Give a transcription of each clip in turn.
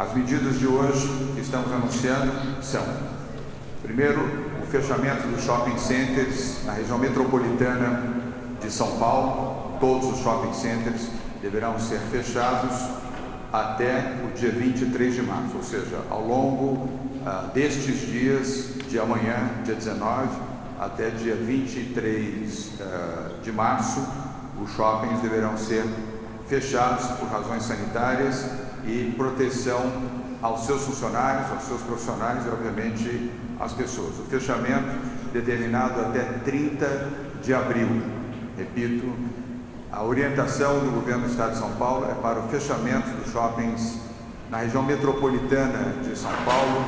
As medidas de hoje que estamos anunciando são, primeiro, o fechamento dos shopping centers na região metropolitana de São Paulo. Todos os shopping centers deverão ser fechados até o dia 23 de março, ou seja, ao longo uh, destes dias, de amanhã, dia 19, até dia 23 uh, ah, de março, os shoppings deverão ser fechados por razões sanitárias e proteção aos seus funcionários, aos seus profissionais e, obviamente, às pessoas. O fechamento determinado até 30 de abril. Repito, a orientação do governo do Estado de São Paulo é para o fechamento dos shoppings na região metropolitana de São Paulo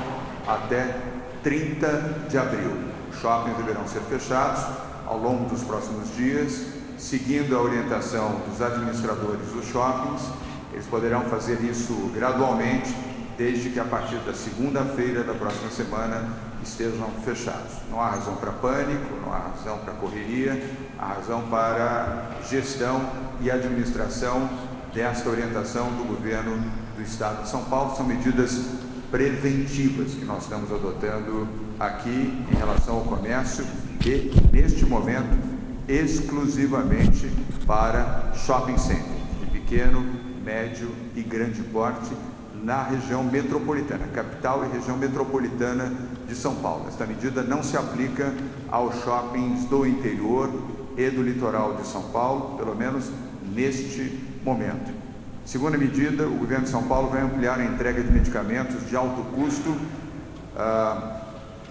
até 30 de abril. Os shoppings deverão ser fechados ao longo dos próximos dias, seguindo a orientação dos administradores dos shoppings. Eles poderão fazer isso gradualmente, desde que a partir da segunda-feira da próxima semana estejam fechados. Não há razão para pânico, não há razão para correria, há razão para gestão e administração desta orientação do governo do Estado de São Paulo. São medidas preventivas que nós estamos adotando aqui em relação ao comércio e, neste momento, exclusivamente para shopping centers de pequeno, médio e grande porte na região metropolitana, capital e região metropolitana de São Paulo. Esta medida não se aplica aos shoppings do interior e do litoral de São Paulo, pelo menos neste momento. Segunda medida, o governo de São Paulo vai ampliar a entrega de medicamentos de alto custo ah,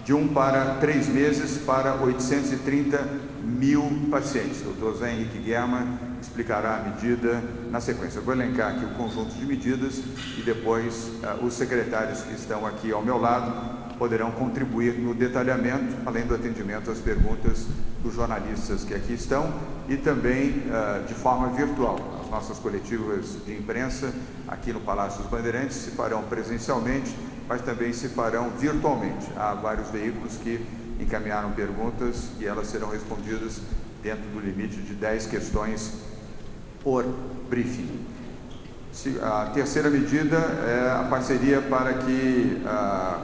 de um para três meses para 830 mil pacientes. O doutor Zé Henrique Guerra explicará a medida na sequência. Eu vou elencar aqui o conjunto de medidas e depois uh, os secretários que estão aqui ao meu lado poderão contribuir no detalhamento, além do atendimento às perguntas dos jornalistas que aqui estão e também uh, de forma virtual. As nossas coletivas de imprensa aqui no Palácio dos Bandeirantes se farão presencialmente, mas também se farão virtualmente. Há vários veículos que encaminharam perguntas e elas serão respondidas dentro do limite de 10 questões por briefing. A terceira medida é a parceria para que ah,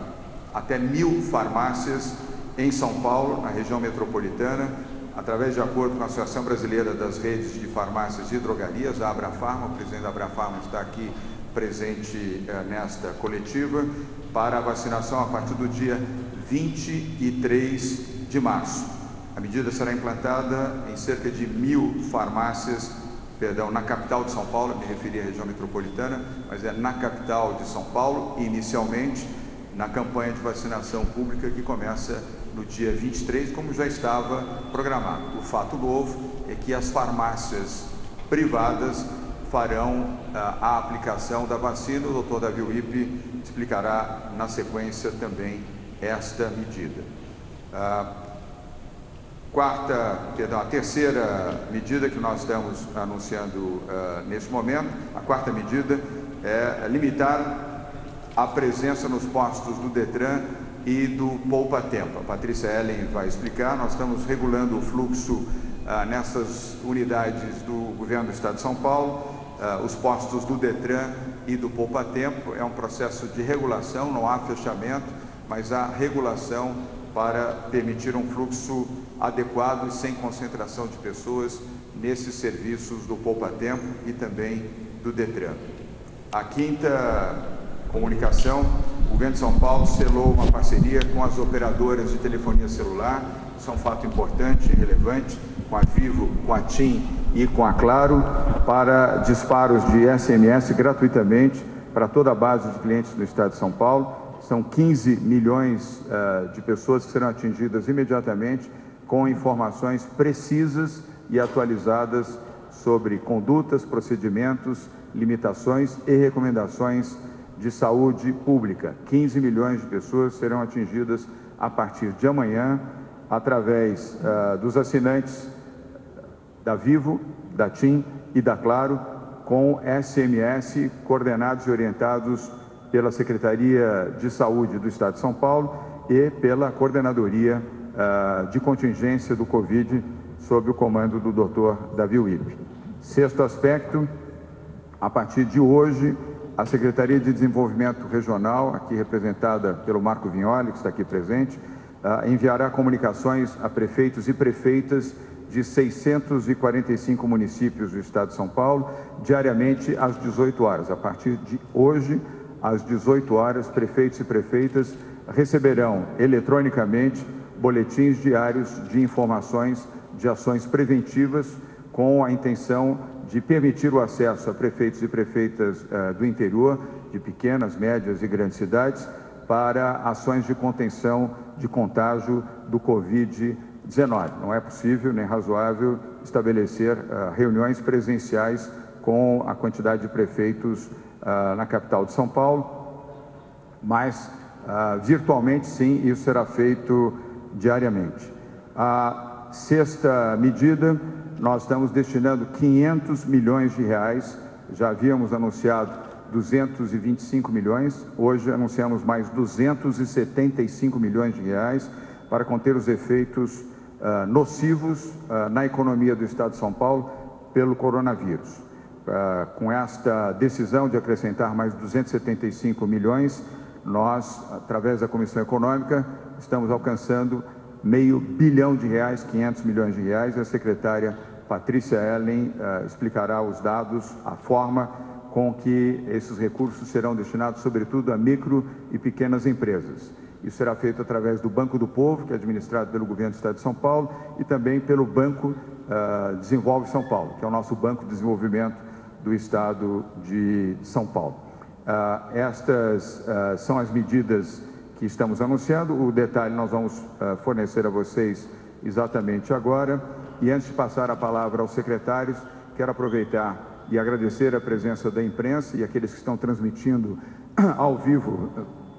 até mil farmácias em São Paulo, na região metropolitana, através de acordo com a Associação Brasileira das Redes de Farmácias e Drogarias, a Abrafarma, o presidente da Abrafarma está aqui presente eh, nesta coletiva, para a vacinação a partir do dia 23 de março. A medida será implantada em cerca de mil farmácias, perdão, na capital de São Paulo, me referi à região metropolitana, mas é na capital de São Paulo, inicialmente na campanha de vacinação pública que começa no dia 23, como já estava programado. O fato novo é que as farmácias privadas farão ah, a aplicação da vacina. O doutor Davi Wippe explicará na sequência também esta medida. A quarta, perdão, a terceira medida que nós estamos anunciando uh, neste momento, a quarta medida é limitar a presença nos postos do Detran e do Poupa Tempo. A Patrícia Ellen vai explicar, nós estamos regulando o fluxo nessas unidades do governo do Estado de São Paulo, uh, os postos do Detran e do Poupa Tempo, é um processo de regulação, não há fechamento, mas há regulação para permitir um fluxo adequado e sem concentração de pessoas nesses serviços do Poupa Tempo e também do Detran. A quinta comunicação, o governo de São Paulo selou uma parceria com as operadoras de telefonia celular, isso é um fato importante e relevante, com a Vivo, com a TIM e com a Claro, para disparos de SMS gratuitamente para toda a base de clientes do Estado de São Paulo são 15 milhões uh, de pessoas que serão atingidas imediatamente com informações precisas e atualizadas sobre condutas, procedimentos, limitações e recomendações de saúde pública. 15 milhões de pessoas serão atingidas a partir de amanhã através uh, dos assinantes da Vivo, da TIM e da Claro, com SMS coordenados e orientados pela Secretaria de Saúde do Estado de São Paulo e pela Coordenadoria uh, de Contingência do Covid, sob o comando do Dr. Davi Wipp. Sexto aspecto, a partir de hoje, a Secretaria de Desenvolvimento Regional, aqui representada pelo Marco Vignoli, que está aqui presente, uh, enviará comunicações a prefeitos e prefeitas de 645 municípios do estado de São Paulo, diariamente às 18 horas. A partir de hoje, às 18 horas, prefeitos e prefeitas receberão eletronicamente boletins diários de informações de ações preventivas com a intenção de permitir o acesso a prefeitos e prefeitas uh, do interior, de pequenas, médias e grandes cidades, para ações de contenção de contágio do Covid-19. Não é possível nem razoável estabelecer uh, reuniões presenciais com a quantidade de prefeitos uh, na capital de São Paulo, mas virtualmente sim, isso será feito diariamente. A sexta medida nós estamos destinando 500 milhões de reais, já havíamos anunciado 225 milhões, hoje anunciamos mais 275 milhões de reais para conter os efeitos uh, nocivos uh, na economia do Estado de São Paulo pelo coronavírus. Uh, com esta decisão de acrescentar mais 275 milhões, nós, através da Comissão Econômica, estamos alcançando meio bilhão de reais, 500 milhões de reais. A secretária Patrícia Ellen explicará os dados, a forma com que esses recursos serão destinados, sobretudo, a micro e pequenas empresas. Isso será feito através do Banco do Povo, que é administrado pelo Governo do Estado de São Paulo, e também pelo Banco uh, Desenvolve São Paulo, que é o nosso Banco de Desenvolvimento do Estado de São Paulo. Uh, estas uh, são as medidas que estamos anunciando. O detalhe nós vamos fornecer a vocês exatamente agora. E antes de passar a palavra aos secretários, quero aproveitar e agradecer a presença da imprensa e aqueles que estão transmitindo ao vivo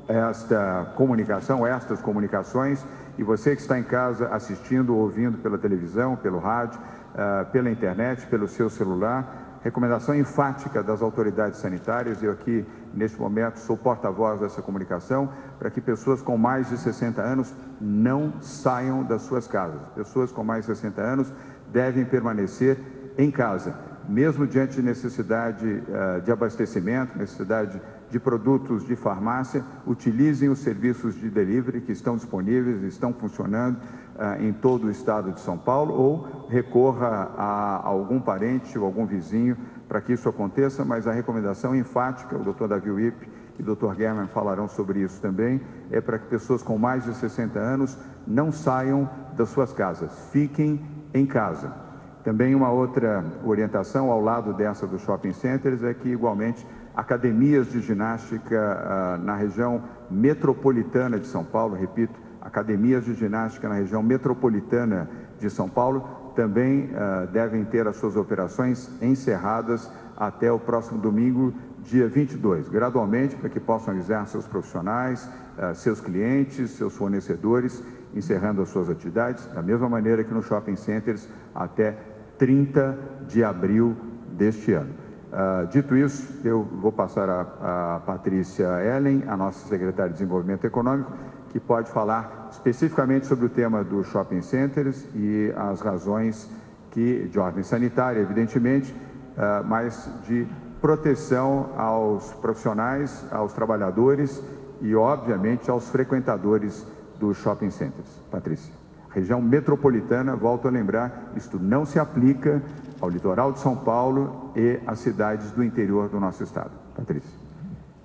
esta comunicação, estas comunicações, e você que está em casa assistindo, ouvindo pela televisão, pelo rádio, uh, pela internet, pelo seu celular recomendação enfática das autoridades sanitárias, eu aqui, neste momento, sou porta-voz dessa comunicação, para que pessoas com mais de 60 anos não saiam das suas casas. Pessoas com mais de 60 anos devem permanecer em casa, mesmo diante de necessidade uh, de abastecimento, necessidade de produtos de farmácia, utilizem os serviços de delivery que estão disponíveis, estão funcionando uh, em todo o estado de São Paulo, ou recorra a algum parente ou algum vizinho para que isso aconteça, mas a recomendação enfática, o doutor Davi Wipp e o doutor German falarão sobre isso também, é para que pessoas com mais de 60 anos não saiam das suas casas, fiquem em casa. Também uma outra orientação ao lado dessa dos shopping centers é que, igualmente, academias de ginástica uh, na região metropolitana de São Paulo, repito, academias de ginástica na região metropolitana de São Paulo também uh, devem ter as suas operações encerradas até o próximo domingo, dia 22, gradualmente, para que possam avisar seus profissionais, uh, seus clientes, seus fornecedores, encerrando as suas atividades, da mesma maneira que nos shopping centers, até 30 de abril deste ano. Uh, dito isso, eu vou passar a, a Patrícia Ellen, a nossa secretária de Desenvolvimento Econômico, que pode falar especificamente sobre o tema dos shopping centers e as razões que, de ordem sanitária, evidentemente, uh, mas de proteção aos profissionais, aos trabalhadores e, obviamente, aos frequentadores dos shopping centers. Patrícia. Região metropolitana, volto a lembrar, isto não se aplica ao litoral de São Paulo e às cidades do interior do nosso estado. Patrícia.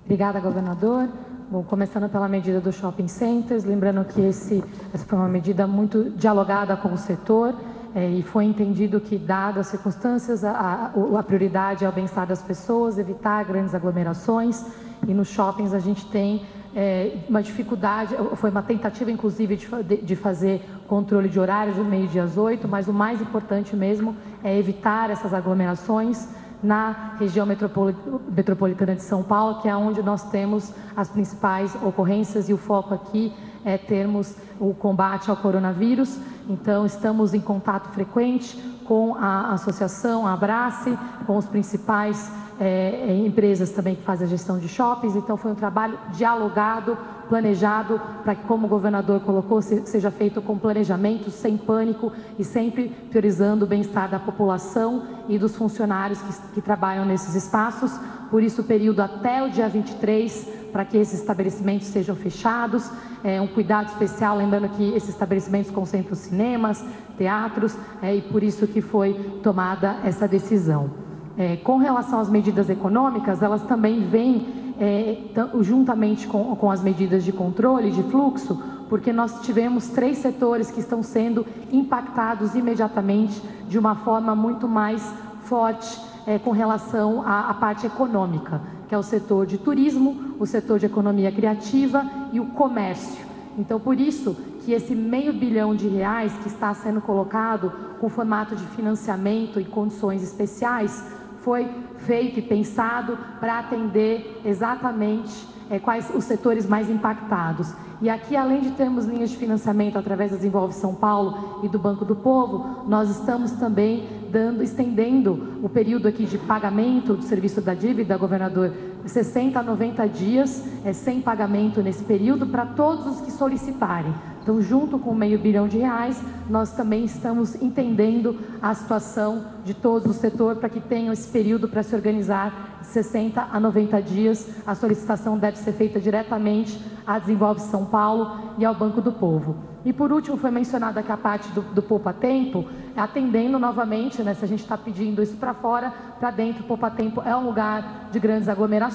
Obrigada, governador. Bom, começando pela medida dos shopping centers, lembrando que esse, essa foi uma medida muito dialogada com o setor é, e foi entendido que, dadas as circunstâncias, a, a, a prioridade é o bem-estar das pessoas, evitar grandes aglomerações e nos shoppings a gente tem é, uma dificuldade, foi uma tentativa inclusive de, de fazer controle de horário de meio-dia às oito, mas o mais importante mesmo é evitar essas aglomerações na região metropolitana de São Paulo, que é onde nós temos as principais ocorrências e o foco aqui é termos o combate ao coronavírus. Então, estamos em contato frequente com a associação, a Abrace, com os principais é, empresas também que fazem a gestão de shoppings. Então, foi um trabalho dialogado planejado para que, como o governador colocou, seja feito com planejamento, sem pânico e sempre priorizando o bem-estar da população e dos funcionários que, que trabalham nesses espaços. Por isso, o período até o dia 23 para que esses estabelecimentos sejam fechados. É, um cuidado especial, lembrando que esses estabelecimentos concentram cinemas, teatros, é, e por isso que foi tomada essa decisão. É, com relação às medidas econômicas, elas também vêm é, juntamente com, com as medidas de controle de fluxo, porque nós tivemos três setores que estão sendo impactados imediatamente de uma forma muito mais forte é, com relação à, à parte econômica que é o setor de turismo, o setor de economia criativa e o comércio. Então, por isso que esse meio bilhão de reais que está sendo colocado com formato de financiamento e condições especiais foi feito e pensado para atender exatamente é, quais os setores mais impactados. E aqui, além de termos linhas de financiamento através da Desenvolve São Paulo e do Banco do Povo, nós estamos também dando, estendendo o período aqui de pagamento do serviço da dívida, governador, 60 a 90 dias, é, sem pagamento nesse período, para todos os que solicitarem. Então, junto com meio bilhão de reais, nós também estamos entendendo a situação de todo o setor para que tenham esse período para se organizar de 60 a 90 dias. A solicitação deve ser feita diretamente à Desenvolve São Paulo e ao Banco do Povo. E por último, foi mencionada aqui a parte do, do Poupa Tempo, atendendo novamente, né, se a gente está pedindo isso para fora, para dentro, o Poupa Tempo é um lugar de grandes aglomerações,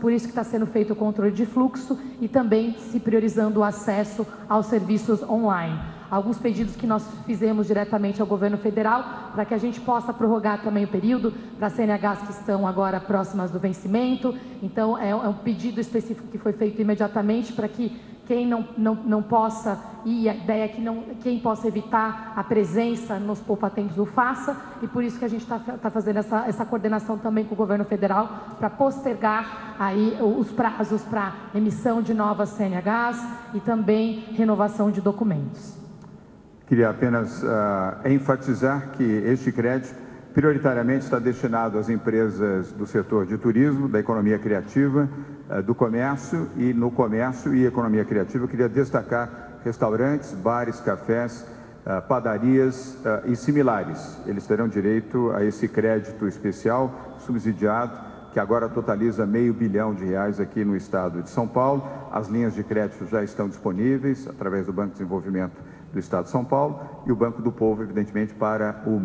por isso que está sendo feito o controle de fluxo e também se priorizando o acesso aos serviços online. Alguns pedidos que nós fizemos diretamente ao governo federal para que a gente possa prorrogar também o período para CNHs que estão agora próximas do vencimento. Então, é, é um pedido específico que foi feito imediatamente para que quem não, não, não possa ir, a ideia é que não, quem possa evitar a presença nos poupa-tempos o faça, e por isso que a gente está tá fazendo essa, essa coordenação também com o governo federal, para postergar aí os prazos para emissão de novas CNHs e também renovação de documentos. Queria apenas uh, enfatizar que este crédito prioritariamente está destinado às empresas do setor de turismo, da economia criativa, uh, do comércio e no comércio e economia criativa eu queria destacar restaurantes, bares, cafés, uh, padarias e similares. Eles terão direito a esse crédito especial subsidiado que agora totaliza meio bilhão de reais aqui no estado de São Paulo. As linhas de crédito já estão disponíveis através do Banco de Desenvolvimento do Estado de São Paulo e o Banco do Povo, evidentemente, para o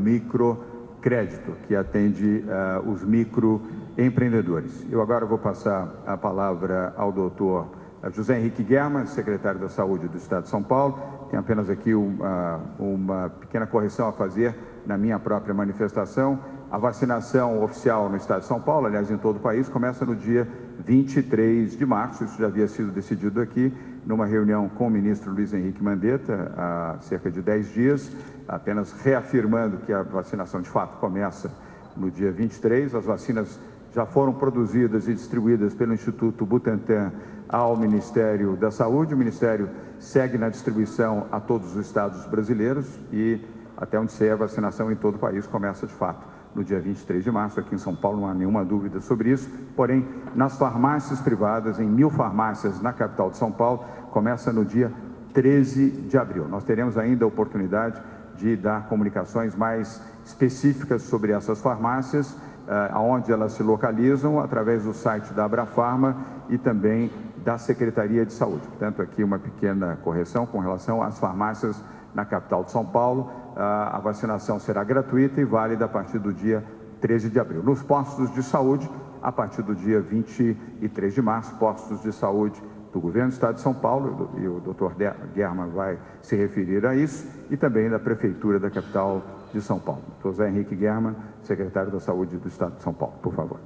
microcrédito, que atende uh, os microempreendedores. Eu agora vou passar a palavra ao doutor José Henrique Guerma, secretário da Saúde do Estado de São Paulo. Tem apenas aqui uma, uma pequena correção a fazer na minha própria manifestação. A vacinação oficial no Estado de São Paulo, aliás, em todo o país, começa no dia 23 de março. Isso já havia sido decidido aqui numa reunião com o ministro Luiz Henrique Mandetta há cerca de 10 dias, apenas reafirmando que a vacinação de fato começa no dia 23. As vacinas já foram produzidas e distribuídas pelo Instituto Butantan ao Ministério da Saúde. O Ministério segue na distribuição a todos os estados brasileiros e, até onde sei, a vacinação em todo o país começa de fato no dia 23 de março, aqui em São Paulo, não há nenhuma dúvida sobre isso. Porém, nas farmácias privadas, em mil farmácias na capital de São Paulo, começa no dia 13 de abril. Nós teremos ainda a oportunidade de dar comunicações mais específicas sobre essas farmácias, eh, aonde elas se localizam, através do site da Abrafarma e também da Secretaria de Saúde. Portanto, aqui uma pequena correção com relação às farmácias na capital de São Paulo a vacinação será gratuita e válida a partir do dia 13 de abril. Nos postos de saúde, a partir do dia 23 de março, postos de saúde do governo do estado de São Paulo, e o doutor Guerma vai se referir a isso, e também da prefeitura da capital de São Paulo. José Henrique Guerma, secretário da Saúde do estado de São Paulo, por favor.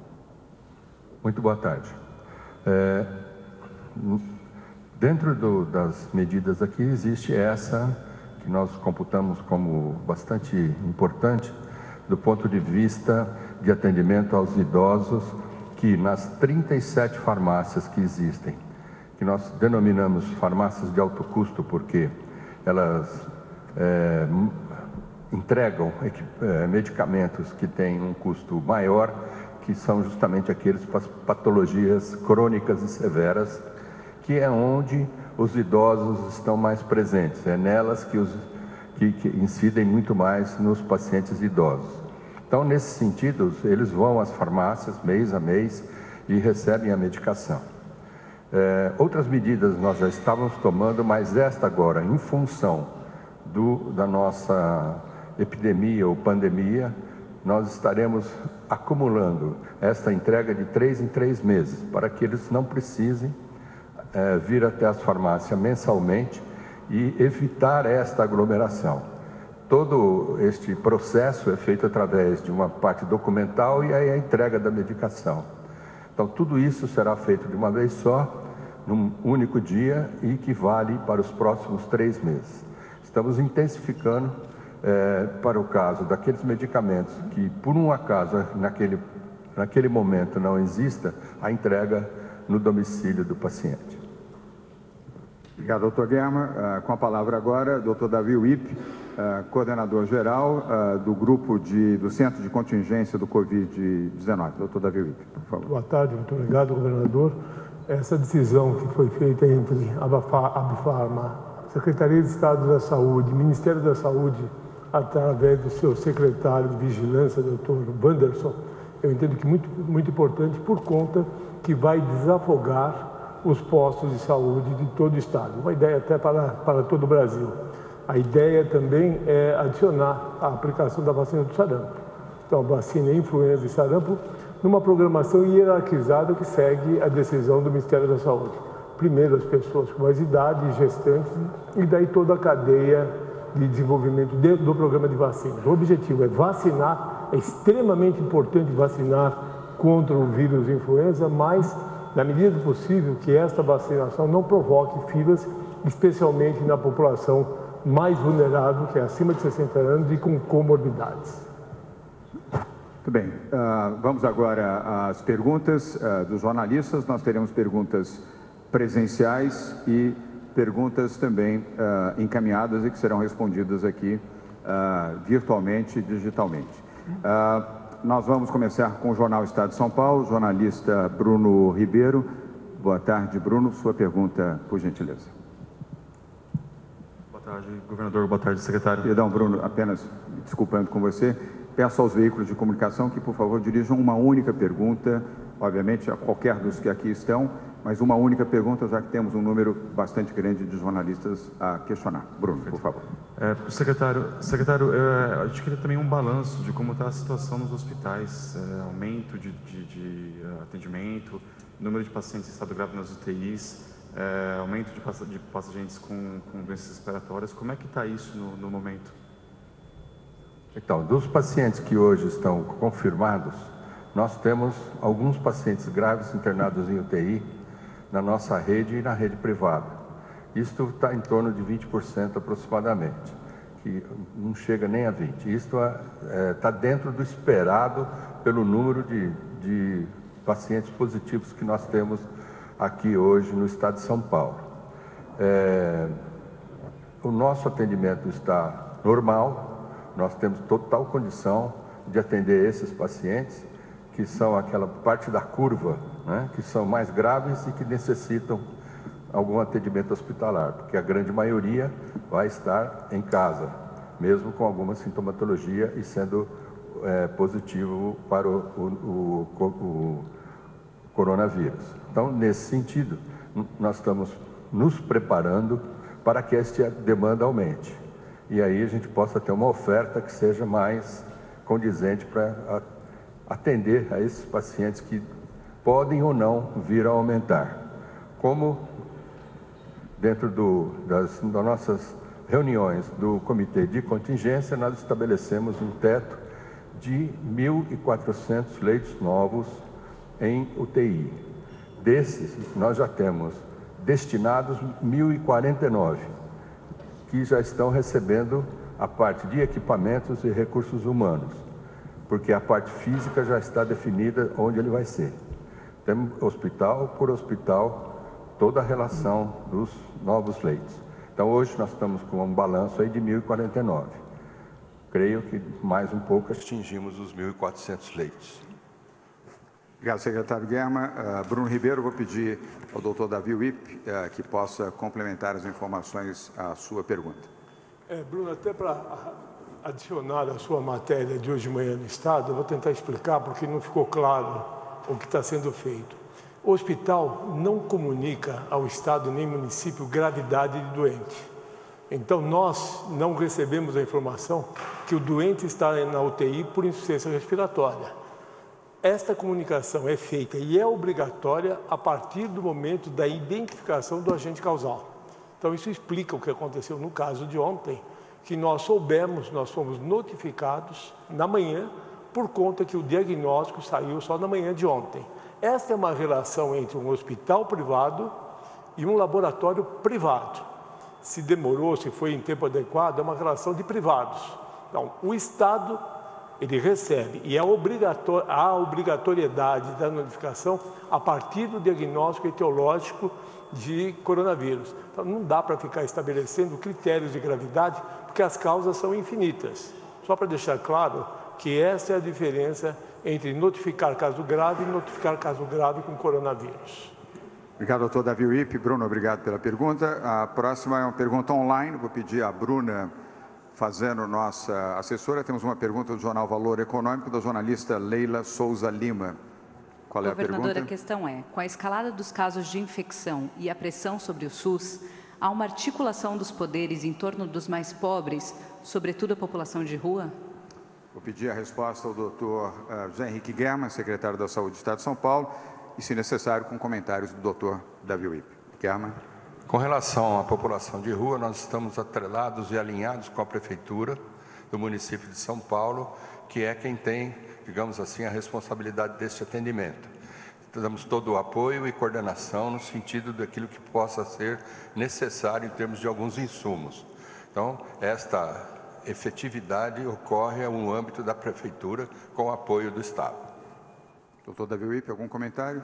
Muito boa tarde. É, dentro do, das medidas aqui, existe essa que nós computamos como bastante importante do ponto de vista de atendimento aos idosos, que nas 37 farmácias que existem, que nós denominamos farmácias de alto custo porque elas é, entregam é, medicamentos que têm um custo maior, que são justamente aqueles para patologias crônicas e severas que é onde os idosos estão mais presentes, é nelas que, os, que, que incidem muito mais nos pacientes idosos. Então, nesse sentido, eles vão às farmácias mês a mês e recebem a medicação. É, outras medidas nós já estávamos tomando, mas esta agora, em função do, da nossa epidemia ou pandemia, nós estaremos acumulando esta entrega de três em três meses, para que eles não precisem é, vir até as farmácias mensalmente e evitar esta aglomeração. Todo este processo é feito através de uma parte documental e aí a entrega da medicação. Então, tudo isso será feito de uma vez só, num único dia e que vale para os próximos três meses. Estamos intensificando é, para o caso daqueles medicamentos que, por um acaso, naquele, naquele momento não exista, a entrega no domicílio do paciente. Obrigado, doutor Guerra. Uh, com a palavra agora, doutor Davi Wip, uh, coordenador geral uh, do grupo de, do Centro de Contingência do Covid-19. Doutor Davi Wip, por favor. Boa tarde, muito obrigado, governador. Essa decisão que foi feita entre a Abifarma, Secretaria de Estado da Saúde, Ministério da Saúde através do seu secretário de vigilância, doutor Wanderson, eu entendo que muito, muito importante por conta que vai desafogar os postos de saúde de todo o estado. Uma ideia até para, para todo o Brasil. A ideia também é adicionar a aplicação da vacina do sarampo. Então, vacina influenza e sarampo numa programação hierarquizada que segue a decisão do Ministério da Saúde. Primeiro as pessoas com mais idade, gestantes, e daí toda a cadeia de desenvolvimento do programa de vacina. O objetivo é vacinar, é extremamente importante vacinar contra o vírus influenza, mas na medida do possível que esta vacinação não provoque filas, especialmente na população mais vulnerável, que é acima de 60 anos e com comorbidades. Muito bem, uh, vamos agora às perguntas uh, dos jornalistas. Nós teremos perguntas presenciais e perguntas também uh, encaminhadas e que serão respondidas aqui virtualmente e digitalmente. Uh, nós vamos começar com o Jornal Estado de São Paulo, jornalista Bruno Ribeiro. Boa tarde, Bruno. Sua pergunta, por gentileza. Boa tarde, governador. Boa tarde, secretário. Perdão, Bruno, apenas desculpando com você. Peço aos veículos de comunicação que, por favor, dirijam uma única pergunta, obviamente, a qualquer dos que aqui estão, mas uma única pergunta, já que temos um número bastante grande de jornalistas a questionar. Bruno, por favor. É, secretário, secretário é, a gente queria também um balanço de como está a situação nos hospitais, é, aumento de, de, de, é, atendimento, número de pacientes em estado grave nas UTIs, é, aumento de, de pacientes com, com, doenças respiratórias. Como é que está isso no, no momento? Então, dos pacientes que hoje estão confirmados, nós temos alguns pacientes graves internados em UTI na nossa rede e na rede privada. Isto está em torno de 20% aproximadamente, que não chega nem a 20%. Isto está é, tá dentro do esperado pelo número de, de pacientes positivos que nós temos aqui hoje no estado de São Paulo. É, o nosso atendimento está normal, nós temos total condição de atender esses pacientes que são aquela parte da curva, né, que são mais graves e que necessitam algum atendimento hospitalar, porque a grande maioria vai estar em casa, mesmo com alguma sintomatologia e sendo é, positivo para o, o, o, o coronavírus. Então, nesse sentido, nós estamos nos preparando para que esta demanda aumente. E aí a gente possa ter uma oferta que seja mais condizente para atender a esses pacientes que podem ou não vir a aumentar. Como dentro do, das, das nossas reuniões do comitê de contingência, nós estabelecemos um teto de 1.400 leitos novos em UTI. Desses, nós já temos destinados 1.049, que já estão recebendo a parte de equipamentos e recursos humanos porque a parte física já está definida onde ele vai ser. Temos hospital por hospital, toda a relação dos novos leitos. Então hoje nós estamos com um balanço aí de 1.049. Creio que mais um pouco atingimos os 1.400 leitos. Obrigado, secretário Guerma. Uh, Bruno Ribeiro, vou pedir ao doutor Davi Wip uh, que possa complementar as informações à sua pergunta. É, Bruno, até para adicionar a sua matéria de hoje de manhã no Estado, eu vou tentar explicar porque não ficou claro o que está sendo feito. O hospital não comunica ao Estado nem município gravidade de doente. Então, nós não recebemos a informação que o doente está na UTI por insuficiência respiratória esta comunicação é feita e é obrigatória a partir do momento da identificação do agente causal. Então, isso explica o que aconteceu no caso de ontem, que nós soubemos, nós fomos notificados na manhã, por conta que o diagnóstico saiu só na manhã de ontem. Esta é uma relação entre um hospital privado e um laboratório privado. Se demorou, se foi em tempo adequado, é uma relação de privados. Então, o Estado ele recebe e é obrigator, há obrigatoriedade da notificação a partir do diagnóstico etiológico de coronavírus. Então, não dá para ficar estabelecendo critérios de gravidade, porque as causas são infinitas. Só para deixar claro que essa é a diferença entre notificar caso grave e notificar caso grave com coronavírus. Obrigado, doutor Davi Wip. Bruno, obrigado pela pergunta. A próxima é uma pergunta online. Vou pedir à Bruna fazendo nossa assessora. Temos uma pergunta do jornal Valor Econômico, da jornalista Leila Souza Lima. Qual é a pergunta? a questão é: com a escalada dos casos de infecção e a pressão sobre o SUS, há uma articulação dos poderes em torno dos mais pobres, sobretudo a população de rua? Vou pedir a resposta ao doutor uh, José Henrique Guerma, secretário da Saúde do Estado de São Paulo, e, se necessário, com comentários do doutor Davi Wip. Guerma. Com relação à população de rua, nós estamos atrelados e alinhados com a Prefeitura do município de São Paulo, que é quem tem, digamos assim, a responsabilidade desse atendimento. Damos todo o apoio e coordenação no sentido daquilo que possa ser necessário em termos de alguns insumos. Então, esta efetividade ocorre no âmbito da Prefeitura com o apoio do Estado. Doutor Davi Wip, algum comentário?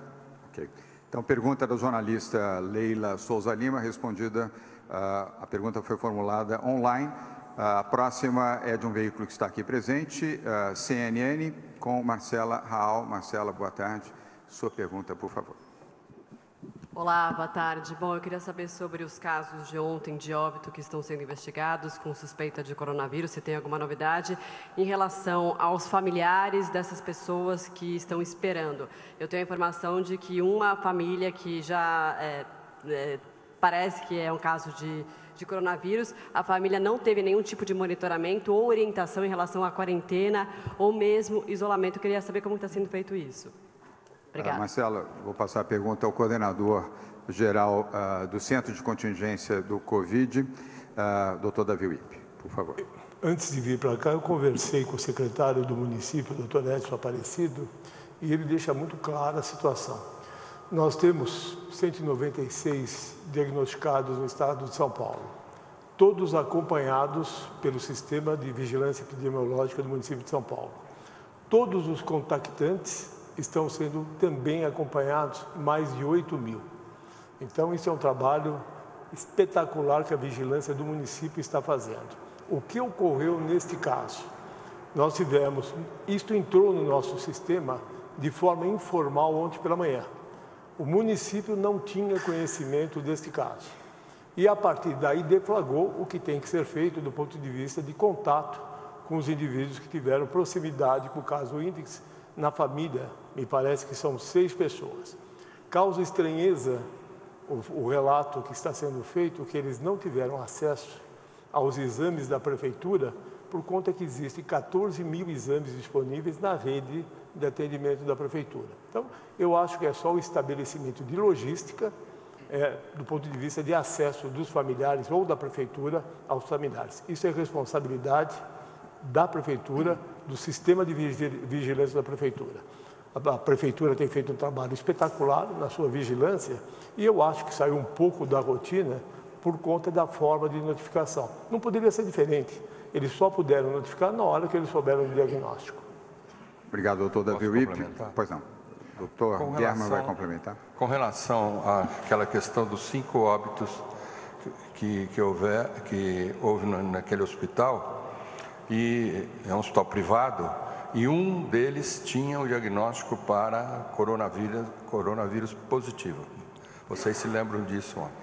Ok. Então, pergunta da jornalista Leila Souza Lima, respondida, uh, a pergunta foi formulada online. Uh, a próxima é de um veículo que está aqui presente, uh, CNN, com Marcela Raal. Marcela, boa tarde. Sua pergunta, por favor. Olá, boa tarde. Bom, eu queria saber sobre os casos de ontem de óbito que estão sendo investigados com suspeita de coronavírus, se tem alguma novidade em relação aos familiares dessas pessoas que estão esperando. Eu tenho a informação de que uma família que já é, é, parece que é um caso de, de coronavírus, a família não teve nenhum tipo de monitoramento ou orientação em relação à quarentena ou mesmo isolamento. Eu queria saber como está sendo feito isso. Obrigada. Uh, Marcela, vou passar a pergunta ao coordenador geral uh, do Centro de Contingência do Covid, uh, doutor Davi Wip, por favor. Antes de vir para cá, eu conversei com o secretário do município, doutor Edson Aparecido, e ele deixa muito clara a situação. Nós temos 196 diagnosticados no estado de São Paulo, todos acompanhados pelo sistema de vigilância epidemiológica do município de São Paulo. Todos os contactantes estão sendo também acompanhados mais de 8 mil. Então, isso é um trabalho espetacular que a vigilância do município está fazendo. O que ocorreu neste caso? Nós tivemos, isto entrou no nosso sistema de forma informal ontem pela manhã. O município não tinha conhecimento deste caso. E a partir daí deflagrou o que tem que ser feito do ponto de vista de contato com os indivíduos que tiveram proximidade com o caso índice na família, me parece que são seis pessoas. Causa estranheza o, o relato que está sendo feito que eles não tiveram acesso aos exames da prefeitura por conta que existem 14 mil exames disponíveis na rede de atendimento da prefeitura. Então, eu acho que é só o estabelecimento de logística é, do ponto de vista de acesso dos familiares ou da prefeitura aos familiares. Isso é responsabilidade da prefeitura, do sistema de vigilância da prefeitura. A prefeitura tem feito um trabalho espetacular na sua vigilância e eu acho que saiu um pouco da rotina por conta da forma de notificação. Não poderia ser diferente. Eles só puderam notificar na hora que eles souberam do diagnóstico. Obrigado, doutor Davi Wip. Pois não. Doutor Guerra vai complementar. Com relação àquela questão dos cinco óbitos que, que, houver, que houve naquele hospital, e é um hospital privado, e um deles tinha o diagnóstico para coronavírus, coronavírus positivo. Vocês se lembram disso ontem.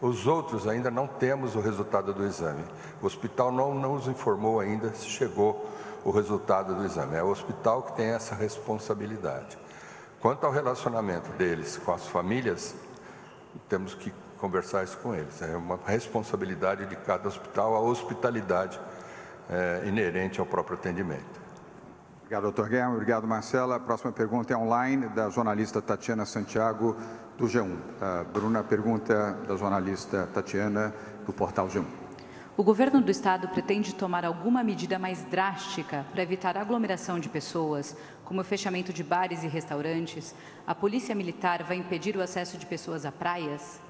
Os outros ainda não temos o resultado do exame. O hospital não nos informou ainda se chegou o resultado do exame. É o hospital que tem essa responsabilidade. Quanto ao relacionamento deles com as famílias, temos que conversar isso com eles. É uma responsabilidade de cada hospital, a hospitalidade é, inerente ao próprio atendimento. Obrigado, doutor Guerra. Obrigado, Marcela. A próxima pergunta é online, da jornalista Tatiana Santiago, do G1. Uh, Bruna, pergunta da jornalista Tatiana, do portal G1. O governo do estado pretende tomar alguma medida mais drástica para evitar aglomeração de pessoas, como o fechamento de bares e restaurantes? A polícia militar vai impedir o acesso de pessoas a praias?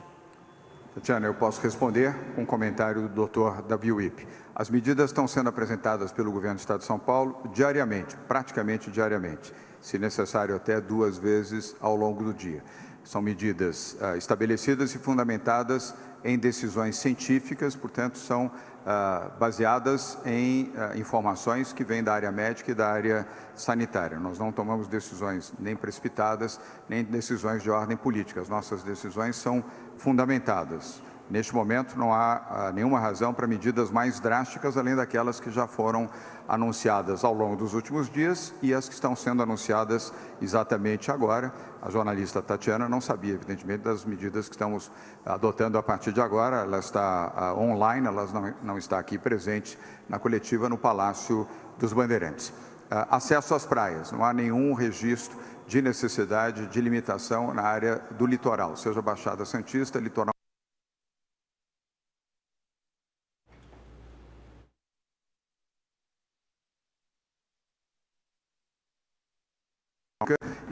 Tatiana, eu posso responder com um comentário do Dr. Davi Wip. As medidas estão sendo apresentadas pelo governo do Estado de São Paulo diariamente, praticamente diariamente, se necessário até duas vezes ao longo do dia. São medidas uh, estabelecidas e fundamentadas em decisões científicas, portanto, são uh, baseadas em uh, informações que vêm da área médica e da área sanitária. Nós não tomamos decisões nem precipitadas, nem decisões de ordem política. As nossas decisões são fundamentadas. Neste momento, não há uh, nenhuma razão para medidas mais drásticas, além daquelas que já foram anunciadas ao longo dos últimos dias e as que estão sendo anunciadas exatamente agora. A jornalista Tatiana não sabia, evidentemente, das medidas que estamos adotando a partir de agora. Ela está uh, online, ela não, está aqui presente na coletiva no Palácio dos Bandeirantes. Uh, acesso às praias, não há nenhum registro de necessidade de limitação na área do litoral, seja Baixada Santista, litoral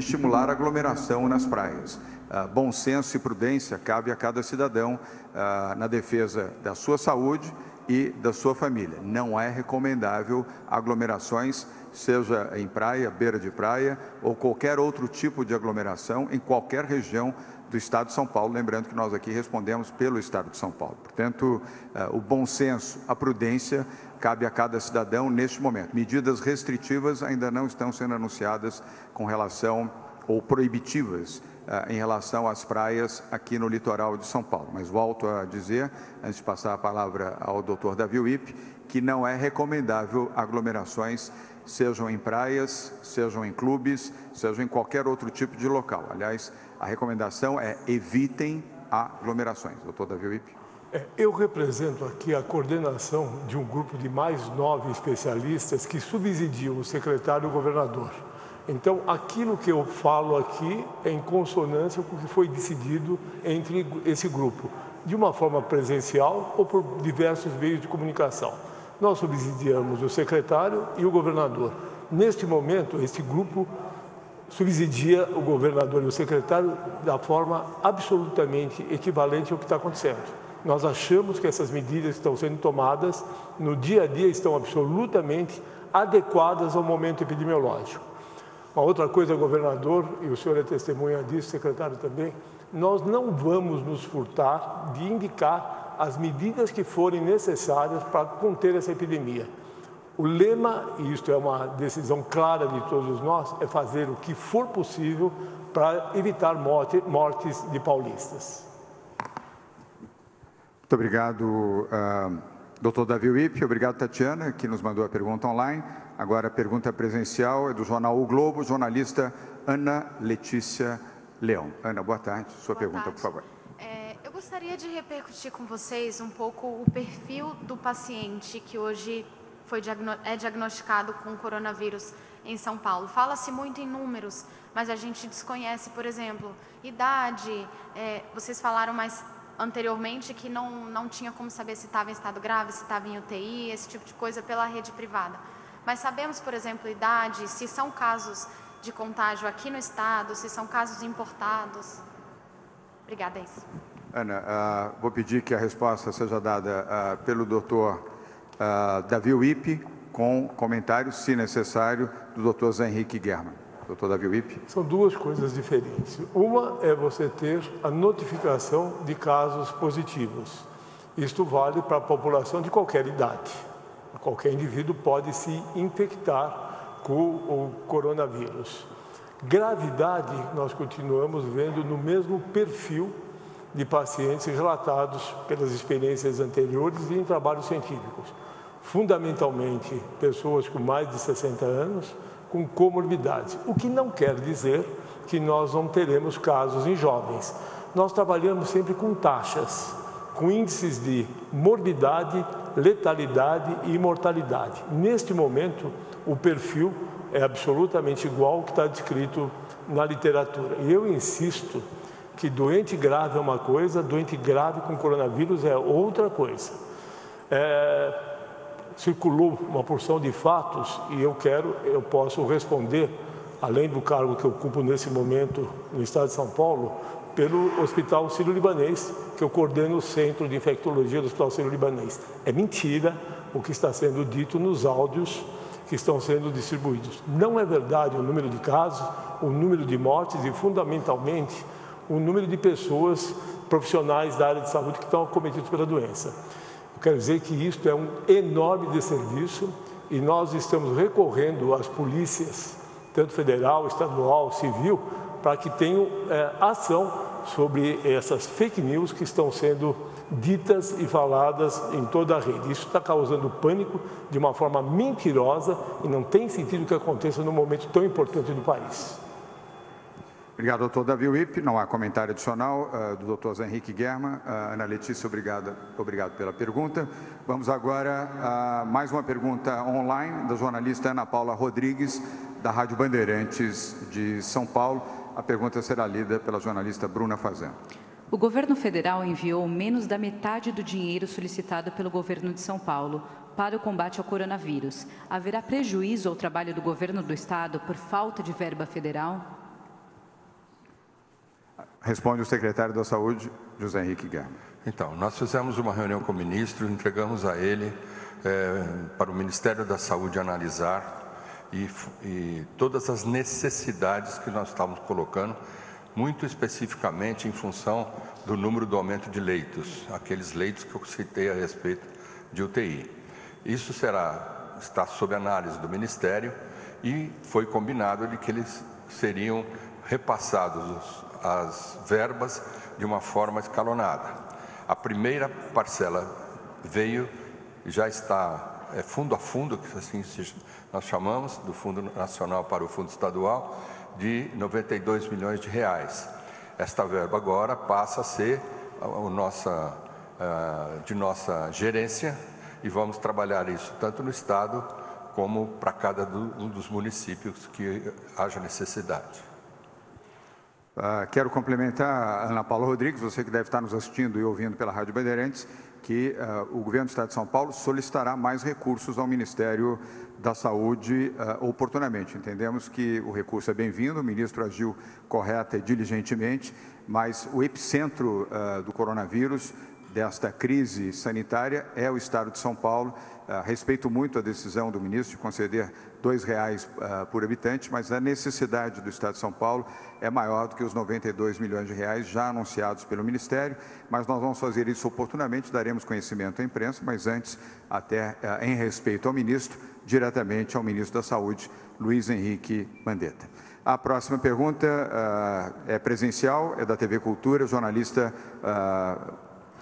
estimular aglomeração nas praias. Uh, bom senso e prudência cabe a cada cidadão uh, na defesa da sua saúde e da sua família. Não é recomendável aglomerações, seja em praia, beira de praia ou qualquer outro tipo de aglomeração em qualquer região do Estado de São Paulo, lembrando que nós aqui respondemos pelo Estado de São Paulo. Portanto, uh, o bom senso, a prudência cabe a cada cidadão neste momento. Medidas restritivas ainda não estão sendo anunciadas com relação ou proibitivas uh, em relação às praias aqui no litoral de São Paulo. Mas volto a dizer, antes de passar a palavra ao doutor Davi Wip, que não é recomendável aglomerações, sejam em praias, sejam em clubes, sejam em qualquer outro tipo de local. Aliás, a recomendação é evitem aglomerações. Doutor Davi Wip. É, eu represento aqui a coordenação de um grupo de mais nove especialistas que subsidiam o secretário e o governador. Então, aquilo que eu falo aqui é em consonância com o que foi decidido entre esse grupo, de uma forma presencial ou por diversos meios de comunicação. Nós subsidiamos o secretário e o governador. Neste momento, esse grupo subsidia o governador e o secretário da forma absolutamente equivalente ao que está acontecendo. Nós achamos que essas medidas que estão sendo tomadas no dia a dia estão absolutamente adequadas ao momento epidemiológico. Uma outra coisa, governador, e o senhor é testemunha disso, secretário também, nós não vamos nos furtar de indicar as medidas que forem necessárias para conter essa epidemia. O lema, e isto é uma decisão clara de todos nós, é fazer o que for possível para evitar morte, mortes de paulistas. Muito obrigado, uh, doutor Davi Wip. Obrigado, Tatiana, que nos mandou a pergunta online. Agora a pergunta presencial é do jornal O Globo, jornalista Ana Letícia Leão. Ana, boa tarde. Sua boa pergunta, tarde. por favor. Gostaria de repercutir com vocês um pouco o perfil do paciente que hoje foi, é diagnosticado com coronavírus em São Paulo. Fala-se muito em números, mas a gente desconhece, por exemplo, idade. É, vocês falaram mais anteriormente que não, não tinha como saber se estava em estado grave, se estava em UTI, esse tipo de coisa pela rede privada. Mas sabemos, por exemplo, idade, se são casos de contágio aqui no estado, se são casos importados. Obrigada, é isso. Ana, uh, vou pedir que a resposta seja dada uh, pelo doutor uh, Davi Wipe, com comentários, se necessário, do doutor Zé Henrique German doutor Davi Wip? São duas coisas diferentes. Uma é você ter a notificação de casos positivos. Isto vale para a população de qualquer idade. Qualquer indivíduo pode se infectar com o coronavírus. Gravidade, nós continuamos vendo no mesmo perfil de pacientes relatados pelas experiências anteriores e em trabalhos científicos. Fundamentalmente, pessoas com mais de 60 anos, com comorbidades, o que não quer dizer que nós não teremos casos em jovens. Nós trabalhamos sempre com taxas, com índices de morbidade, letalidade e mortalidade. Neste momento, o perfil é absolutamente igual ao que está descrito na literatura. E eu insisto que doente grave é uma coisa, doente grave com coronavírus é outra coisa. É, circulou uma porção de fatos e eu quero, eu posso responder, além do cargo que eu ocupo nesse momento no estado de São Paulo, pelo Hospital Sírio-Libanês, que eu coordeno o Centro de Infectologia do Hospital Sírio-Libanês. É mentira o que está sendo dito nos áudios que estão sendo distribuídos. Não é verdade o número de casos, o número de mortes e, fundamentalmente, o número de pessoas profissionais da área de saúde que estão acometidos pela doença. Eu quero dizer que isto é um enorme desserviço e nós estamos recorrendo às polícias, tanto federal, estadual, civil, para que tenham é, ação sobre essas fake news que estão sendo ditas e faladas em toda a rede. Isso está causando pânico de uma forma mentirosa e não tem sentido que aconteça num momento tão importante do país. Obrigado, doutor Davi Wip. Não há comentário adicional uh, do doutor Zé Henrique Guerma. Uh, Ana Letícia, obrigado, obrigado pela pergunta. Vamos agora a mais uma pergunta online da jornalista Ana Paula Rodrigues, da Rádio Bandeirantes de São Paulo. A pergunta será lida pela jornalista Bruna Fazenda. O governo federal enviou menos da metade do dinheiro solicitado pelo governo de São Paulo para o combate ao coronavírus. Haverá prejuízo ao trabalho do governo do estado por falta de verba federal? Responde o secretário da Saúde, José Henrique Guerra. Então, nós fizemos uma reunião com o ministro, entregamos a ele é, para o Ministério da Saúde analisar e, e todas as necessidades que nós estávamos colocando, muito especificamente em função do número do aumento de leitos, aqueles leitos que eu citei a respeito de UTI. Isso será está sob análise do Ministério e foi combinado de que eles seriam repassados as verbas de uma forma escalonada. A primeira parcela veio, já está é, fundo a fundo, que assim nós chamamos, do Fundo Nacional para o Fundo Estadual, de 92 milhões de reais. Esta verba agora passa a ser a, nossa, de nossa gerência e vamos trabalhar isso tanto no Estado como para cada um dos municípios que haja necessidade. Uh, quero complementar a Ana Paula Rodrigues, você que deve estar nos assistindo e ouvindo pela Rádio Bandeirantes, que uh, o governo do Estado de São Paulo solicitará mais recursos ao Ministério da Saúde uh, oportunamente. Entendemos que o recurso é bem-vindo, o ministro agiu correta e diligentemente, mas o epicentro do coronavírus, desta crise sanitária, é o Estado de São Paulo. respeito muito a decisão do ministro de conceder R$ reais por habitante, mas a necessidade do Estado de São Paulo é maior do que os 92 milhões de reais já anunciados pelo Ministério, mas nós vamos fazer isso oportunamente, daremos conhecimento à imprensa, mas antes, até eh, em respeito ao ministro, diretamente ao ministro da Saúde, Luiz Henrique Mandetta. A próxima pergunta uh, é presencial, é da TV Cultura, jornalista uh,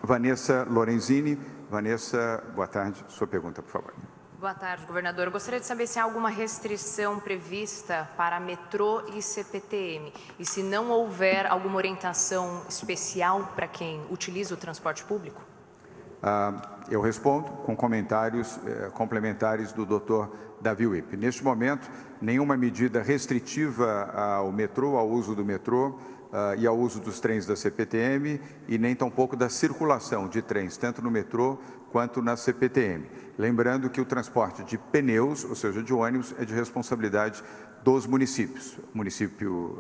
Vanessa Lorenzini. Vanessa, boa tarde. Sua pergunta, por favor. Boa tarde, governador. Eu gostaria de saber se há alguma restrição prevista para metrô e CPTM e se não houver alguma orientação especial para quem utiliza o transporte público. Ah, eu respondo com comentários eh, complementares do Dr. Davi Wip. Neste momento, nenhuma medida restritiva ao metrô, ao uso do metrô, Uh, e ao uso dos trens da CPTM e nem tampouco da circulação de trens, tanto no metrô quanto na CPTM. Lembrando que o transporte de pneus, ou seja, de ônibus, é de responsabilidade dos municípios, o município,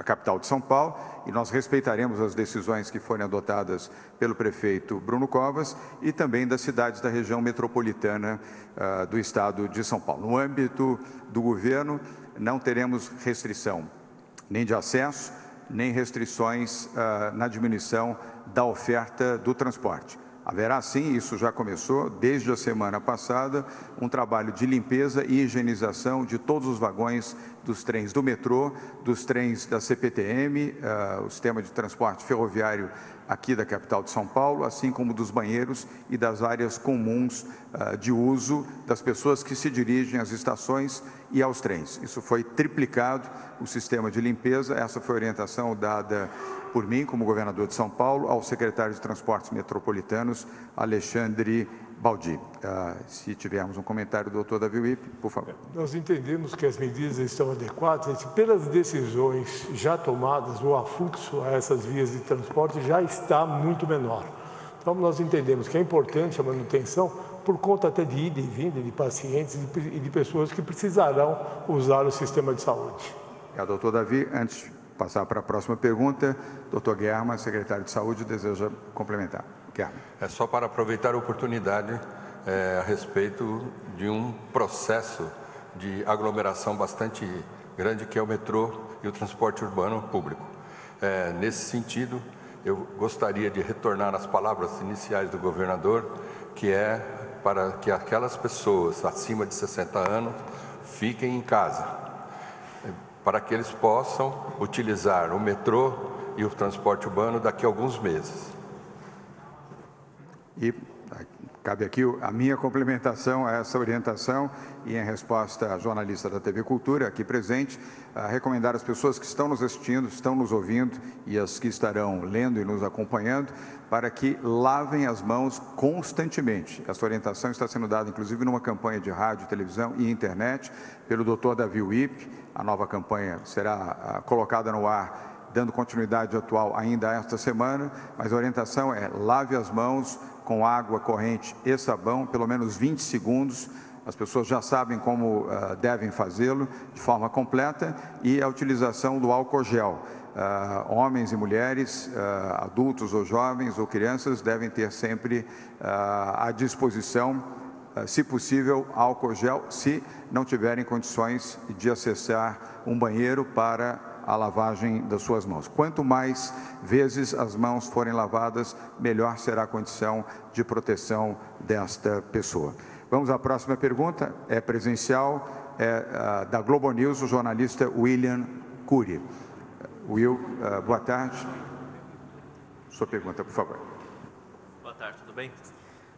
a capital de São Paulo, e nós respeitaremos as decisões que forem adotadas pelo prefeito Bruno Covas e também das cidades da região metropolitana do estado de São Paulo. No âmbito do governo, não teremos restrição nem de acesso, nem restrições na diminuição da oferta do transporte. Haverá sim, isso já começou desde a semana passada, um trabalho de limpeza e higienização de todos os vagões dos trens do metrô, dos trens da CPTM, uh, eh, o sistema de transporte ferroviário aqui da capital de São Paulo, assim como dos banheiros e das áreas comuns uh, de uso das pessoas que se dirigem às estações e aos trens. Isso foi triplicado, o sistema de limpeza, essa foi a orientação dada por mim, como governador de São Paulo, ao secretário de Transportes Metropolitanos, Alexandre Baldi. Uh, se tivermos um comentário do doutor Davi Wip, por favor. Nós entendemos que as medidas estão adequadas pelas decisões já tomadas, o afluxo a essas vias de transporte já está muito menor. Então, nós entendemos que é importante a manutenção por conta até de ida e vinda de pacientes e de pessoas que precisarão usar o sistema de saúde. É, doutor Davi, antes passar para a próxima pergunta, doutor Guerra, secretário de Saúde, deseja complementar. Guerra. É só para aproveitar a oportunidade é, a respeito de um processo de aglomeração bastante grande que é o metrô e o transporte urbano público. É, nesse sentido, eu gostaria de retornar às palavras iniciais do governador, que é para que aquelas pessoas acima de 60 anos fiquem em casa, para que eles possam utilizar o metrô e o transporte urbano daqui a alguns meses. E cabe aqui a minha complementação a essa orientação e em resposta à jornalista da TV Cultura aqui presente, recomendar às pessoas que estão nos assistindo, estão nos ouvindo e as que estarão lendo e nos acompanhando para que lavem as mãos constantemente. Essa orientação está sendo dada, inclusive, numa campanha de rádio, televisão e internet pelo Dr. Davi Wip. A nova campanha será ah, colocada no ar, dando continuidade atual ainda esta semana, mas a orientação é lave as mãos com água corrente e sabão, pelo menos 20 segundos. As pessoas já sabem como uh, devem fazê-lo de forma completa e a utilização do álcool gel uh, homens e mulheres, uh, adultos ou jovens ou crianças devem ter sempre à disposição, se possível, álcool gel, se não tiverem condições de acessar um banheiro para a lavagem das suas mãos. Quanto mais vezes as mãos forem lavadas, melhor será a condição de proteção desta pessoa. Vamos à próxima pergunta, é presencial, é da Globo News, o jornalista William Cury. Will, uh, boa tarde. Sua pergunta, por favor. Boa tarde, tudo bem?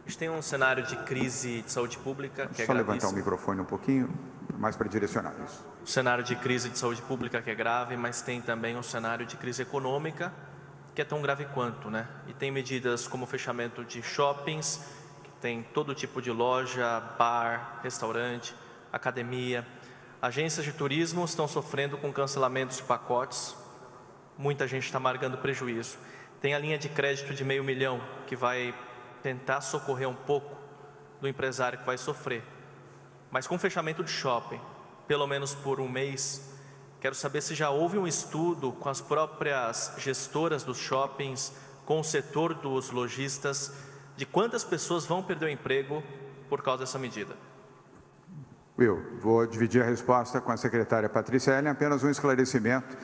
A gente tem um cenário de crise de saúde pública que é Só levantar o microfone um pouquinho, mais para direcionar isso. Um cenário de crise de saúde pública que é grave, mas tem também um cenário de crise econômica que é tão grave quanto, né? E tem medidas como o fechamento de shoppings, que tem todo tipo de loja, bar, restaurante, academia. Agências de turismo estão sofrendo com cancelamentos de pacotes, muita gente está marcando prejuízo. Tem a linha de crédito de meio milhão que vai tentar socorrer um pouco do empresário que vai sofrer. Mas com fechamento de shopping, pelo menos por um mês, quero saber se já houve um estudo com as próprias gestoras dos shoppings, com o setor dos lojistas, de quantas pessoas vão perder o emprego por causa dessa medida. Will, vou dividir a resposta com a secretária Patrícia Ellen, apenas um esclarecimento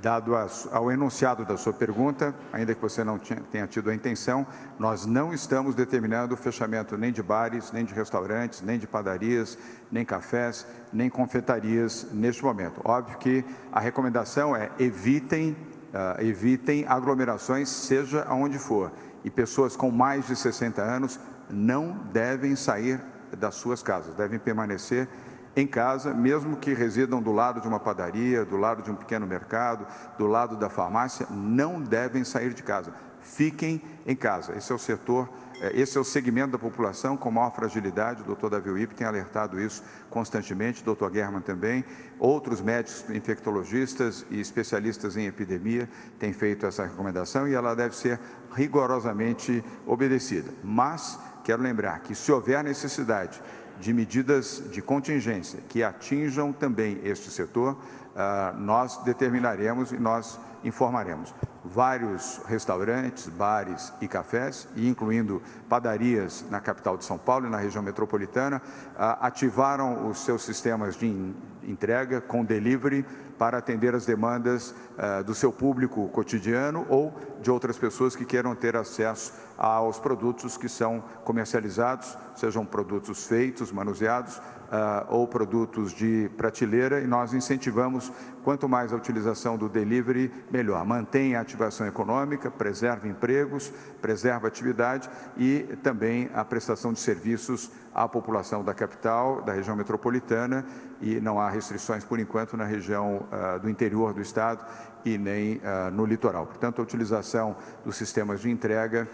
dado ao enunciado da sua pergunta, ainda que você não tenha tido a intenção, nós não estamos determinando o fechamento nem de bares, nem de restaurantes, nem de padarias, nem cafés, nem confeitarias neste momento. Óbvio que a recomendação é evitem, uh, evitem aglomerações, seja aonde for. E pessoas com mais de 60 anos não devem sair das suas casas, devem permanecer em casa, mesmo que residam do lado de uma padaria, do lado de um pequeno mercado, do lado da farmácia, não devem sair de casa. Fiquem em casa. Esse é o setor, é, esse é o segmento da população com maior fragilidade. O doutor Davi Wip tem alertado isso constantemente, o doutor German também. Outros médicos infectologistas e especialistas em epidemia têm feito essa recomendação e ela deve ser rigorosamente obedecida. Mas quero lembrar que se houver necessidade de medidas de contingência que atinjam também este setor, uh, nós determinaremos e nós informaremos. Vários restaurantes, bares e cafés, e incluindo padarias na capital de São Paulo e na região metropolitana, uh, ativaram os seus sistemas de, entrega com delivery para atender as demandas uh, do seu público cotidiano ou de outras pessoas que queiram ter acesso aos produtos que são comercializados, sejam produtos feitos, manuseados uh, ou produtos de prateleira, e nós incentivamos quanto mais a utilização do delivery, melhor. Mantenha a ativação econômica, preserva empregos, preserva atividade e também a prestação de serviços à população da capital, da região metropolitana, e não há restrições, por enquanto, na região uh, do interior do estado e nem uh, no litoral. Portanto, a utilização dos sistemas de entrega,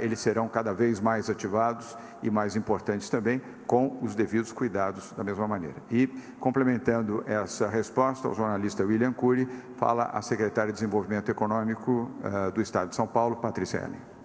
eles serão cada vez mais ativados e mais importantes também, com os devidos cuidados da mesma maneira. E, complementando essa resposta, o jornalista William Cury fala a secretária de Desenvolvimento Econômico uh, do Estado de São Paulo, Patrícia Ellen.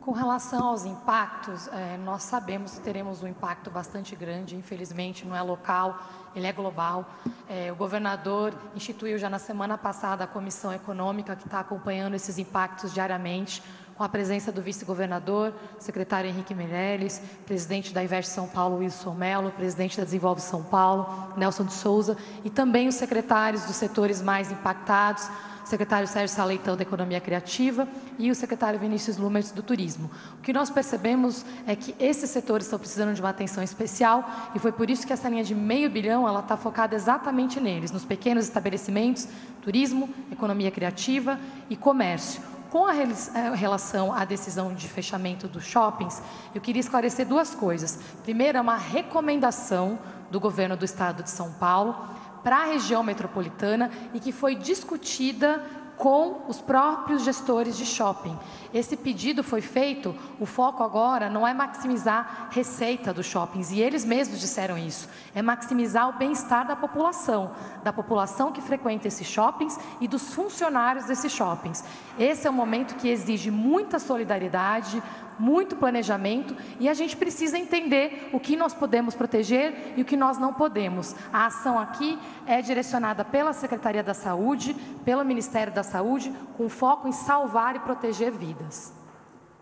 Com relação aos impactos, é, nós sabemos que teremos um impacto bastante grande, infelizmente não é local, ele é global. É, o governador instituiu já na semana passada a comissão econômica que está acompanhando esses impactos diariamente, com a presença do vice-governador, secretário Henrique Meirelles, presidente da Investe São Paulo, Wilson Mello, presidente da Desenvolve São Paulo, Nelson de Souza, e também os secretários dos setores mais impactados, secretário Sérgio Saleitão da Economia Criativa e o secretário Vinícius Lumers do Turismo. O que nós percebemos é que esses setores estão precisando de uma atenção especial e foi por isso que essa linha de meio bilhão ela está focada exatamente neles, nos pequenos estabelecimentos, turismo, economia criativa e comércio. Com a relação à decisão de fechamento dos shoppings, eu queria esclarecer duas coisas. Primeiro, é uma recomendação do governo do estado de São Paulo para a região metropolitana e que foi discutida com os próprios gestores de shopping. Esse pedido foi feito, o foco agora não é maximizar receita dos shoppings, e eles mesmos disseram isso, é maximizar o bem-estar da população, da população que frequenta esses shoppings e dos funcionários desses shoppings. Esse é um momento que exige muita solidariedade, muito planejamento e a gente precisa entender o que nós podemos proteger e o que nós não podemos. A ação aqui é direcionada pela Secretaria da Saúde, pelo Ministério da Saúde, com foco em salvar e proteger vidas.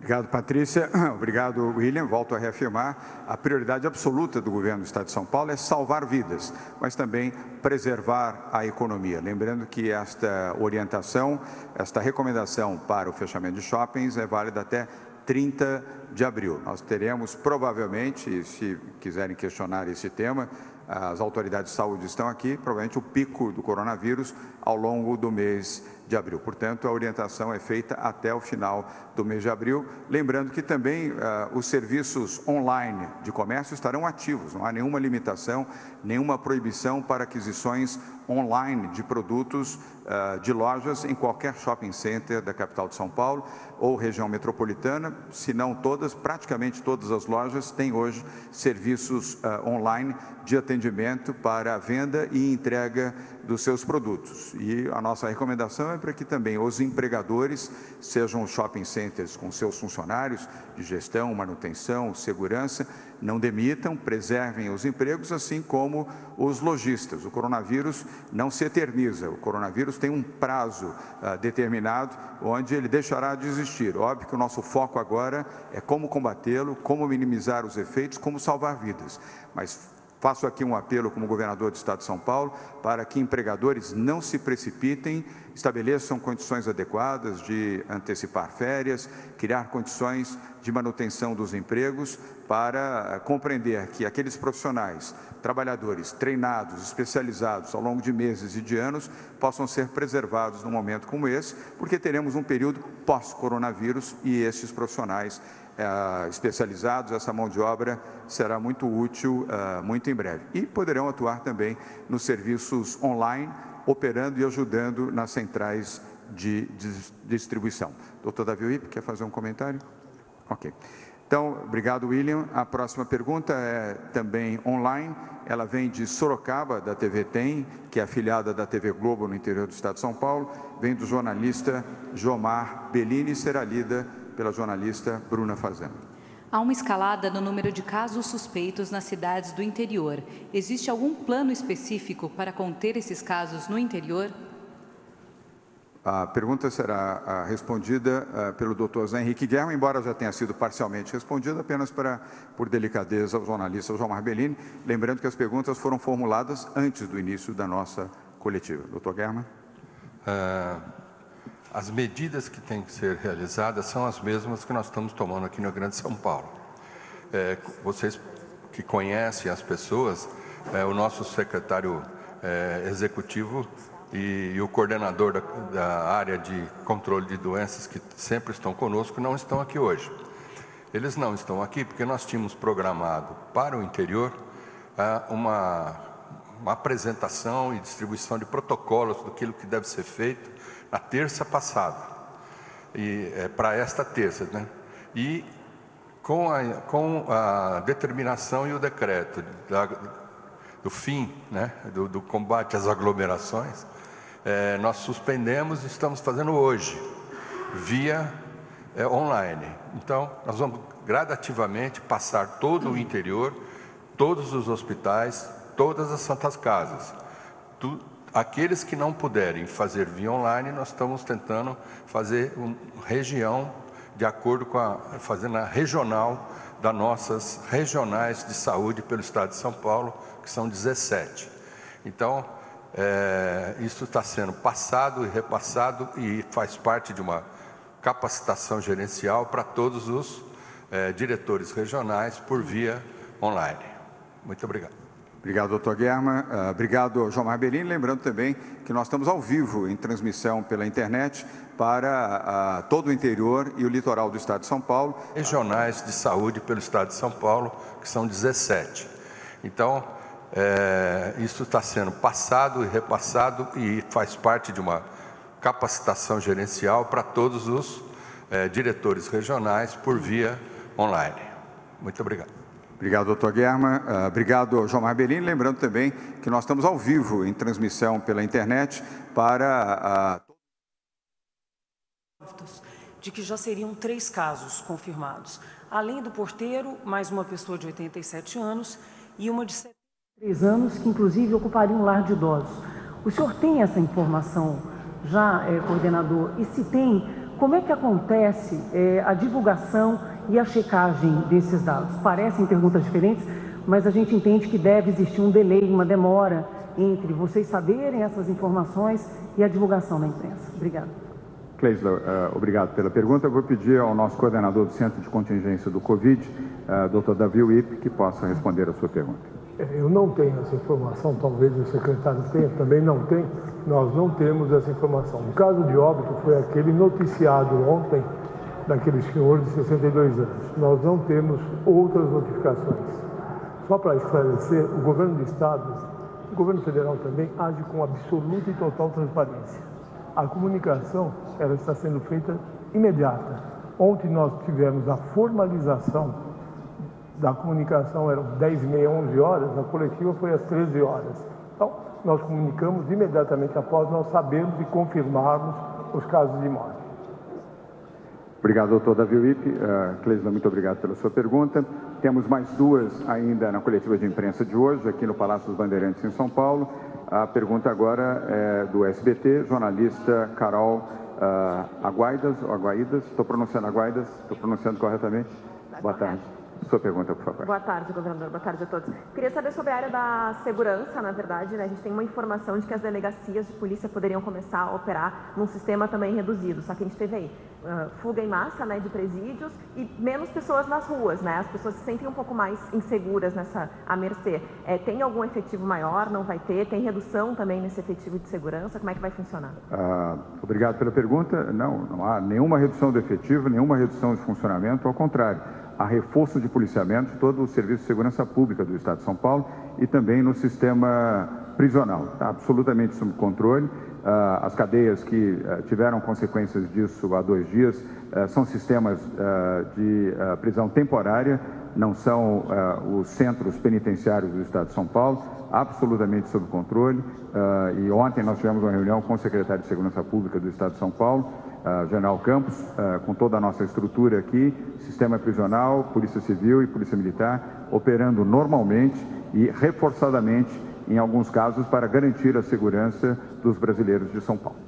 Obrigado, Patrícia. Obrigado, William. Volto a reafirmar: a prioridade absoluta do governo do Estado de São Paulo é salvar vidas, mas também preservar a economia. Lembrando que esta orientação, esta recomendação para o fechamento de shoppings é válida até 30 de abril. Nós teremos provavelmente, se quiserem questionar esse tema, as autoridades de saúde estão aqui, provavelmente o pico do coronavírus ao longo do mês de abril. Portanto, a orientação é feita até o final do mês de abril. Lembrando que também uh, os serviços online de comércio estarão ativos, não há nenhuma limitação, nenhuma proibição para aquisições online de produtos uh, de lojas em qualquer shopping center da capital de São Paulo ou região metropolitana, se não todas, praticamente todas as lojas têm hoje serviços uh, online de atendimento para a venda e entrega dos seus produtos. E a nossa recomendação é para que também os empregadores, sejam os shopping centers com seus funcionários de gestão, manutenção, segurança, não demitam, preservem os empregos, assim como os lojistas. O coronavírus não se eterniza, o coronavírus tem um prazo uh, determinado onde ele deixará de existir. Óbvio que o nosso foco agora é como combatê-lo, como minimizar os efeitos, como salvar vidas. Mas Faço aqui um apelo como governador do Estado de São Paulo para que empregadores não se precipitem, estabeleçam condições adequadas de antecipar férias, criar condições de manutenção dos empregos para compreender que aqueles profissionais, trabalhadores treinados, especializados ao longo de meses e de anos possam ser preservados num momento como esse, porque teremos um período pós-coronavírus e esses profissionais uh, especializados, essa mão de obra será muito útil uh, muito em breve. E poderão atuar também nos serviços online, operando e ajudando nas centrais de, de distribuição. Doutor Davi Wip, quer fazer um comentário? Ok. Então, obrigado, William. A próxima pergunta é também online. Ela vem de Sorocaba, da TV Tem, que é afiliada da TV Globo no interior do estado de São Paulo. Vem do jornalista Jomar Bellini e será lida pela jornalista Bruna Fazenda. Há uma escalada no número de casos suspeitos nas cidades do interior. Existe algum plano específico para conter esses casos no interior? A pergunta será ah, respondida ah, pelo Dr. Zé Henrique Guerra, embora já tenha sido parcialmente respondida, apenas para, por delicadeza ao jornalista João Marbellini, lembrando que as perguntas foram formuladas antes do início da nossa coletiva. Dr. Guerra. Ah, as medidas que têm que ser realizadas são as mesmas que nós estamos tomando aqui no Grande São Paulo. É, vocês que conhecem as pessoas, é, o nosso secretário é, executivo e, e o coordenador da, da, área de controle de doenças, que sempre estão conosco, não estão aqui hoje. Eles não estão aqui porque nós tínhamos programado para o interior ah, uma, uma apresentação e distribuição de protocolos do que deve ser feito na terça passada, e é, para esta terça, né? E com a, com a determinação e o decreto da, do fim né, do, do combate às aglomerações, é, nós suspendemos e estamos fazendo hoje, via é, online. Então, nós vamos gradativamente passar todo o interior, todos os hospitais, todas as santas casas. Tu, aqueles que não puderem fazer via online, nós estamos tentando fazer uma região de acordo com a fazendo a regional das nossas regionais de saúde pelo estado de São Paulo, que são 17. Então, é, isso está sendo passado e repassado e faz parte de uma capacitação gerencial para todos os é, diretores regionais por via online. Muito obrigado. Obrigado, doutor Guerma. Uh, obrigado, João Marbellini. Lembrando também que nós estamos ao vivo em transmissão pela internet para uh, todo o interior e o litoral do estado de São Paulo. Regionais de saúde pelo estado de São Paulo, que são 17. Então, é, isso está sendo passado e repassado e faz parte de uma capacitação gerencial para todos os é, diretores regionais por via online. Muito obrigado. Obrigado, doutor Guerma. Uh, obrigado, João Marbellini. Lembrando também que nós estamos ao vivo em transmissão pela internet para. Uh... De que já seriam três casos confirmados. Além do porteiro, mais uma pessoa de 87 anos e uma de Três anos, que inclusive ocuparia um lar de idosos. O senhor tem essa informação já, é, coordenador? E se tem, como é que acontece é, a divulgação e a checagem desses dados? Parecem perguntas diferentes, mas a gente entende que deve existir um delay, uma demora entre vocês saberem essas informações e a divulgação na imprensa. Obrigada. Kleisler, uh, obrigado pela pergunta. Eu vou pedir ao nosso coordenador do Centro de Contingência do Covid, uh, Dr. Davi Wip, que possa responder a sua pergunta. Eu não tenho essa informação, talvez o secretário tenha, também não tem, nós não temos essa informação. O caso de óbito foi aquele noticiado ontem daquele senhor de 62 anos. Nós não temos outras notificações. Só para esclarecer, o governo do Estado, o governo federal também, age com absoluta e total transparência. A comunicação ela está sendo feita imediata. Ontem nós tivemos a formalização da comunicação eram 10 e meia, 11 horas, a coletiva foi às 13 horas. Então, nós comunicamos imediatamente após nós sabermos e confirmarmos os casos de morte. Obrigado, doutor Davi Wip. Uh, Cleisla, muito obrigado pela sua pergunta. Temos mais duas ainda na coletiva de imprensa de hoje, aqui no Palácio dos Bandeirantes, em São Paulo. A pergunta agora é do SBT, jornalista Carol uh, Aguaidas, Aguaidas, estou pronunciando Aguaidas, estou pronunciando corretamente? Boa tarde. Sua pergunta, por favor. Boa tarde, governador. Boa tarde a todos. Queria saber sobre a área da segurança, na verdade, né? A gente tem uma informação de que as delegacias de polícia poderiam começar a operar num sistema também reduzido. Só que a gente teve aí uh, fuga em massa, né, de presídios e menos pessoas nas ruas, né? As pessoas se sentem um pouco mais inseguras nessa à mercê. É, tem algum efetivo maior? Não vai ter? Tem redução também nesse efetivo de segurança? Como é que vai funcionar? Uh, obrigado pela pergunta. Não, não há nenhuma redução do efetivo, nenhuma redução de funcionamento. Ao contrário a reforço de policiamento de todo o Serviço de Segurança Pública do Estado de São Paulo e também no sistema prisional. Está absolutamente sob controle. Uh, as cadeias que uh, tiveram consequências disso há dois dias uh, são sistemas de prisão temporária, não são os centros penitenciários do Estado de São Paulo, absolutamente sob controle. e ontem nós tivemos uma reunião com o secretário de Segurança Pública do Estado de São Paulo, uh, General Campos, uh, com toda a nossa estrutura aqui, sistema prisional, Polícia Civil e Polícia Militar, operando normalmente e reforçadamente, em alguns casos, para garantir a segurança dos brasileiros de São Paulo.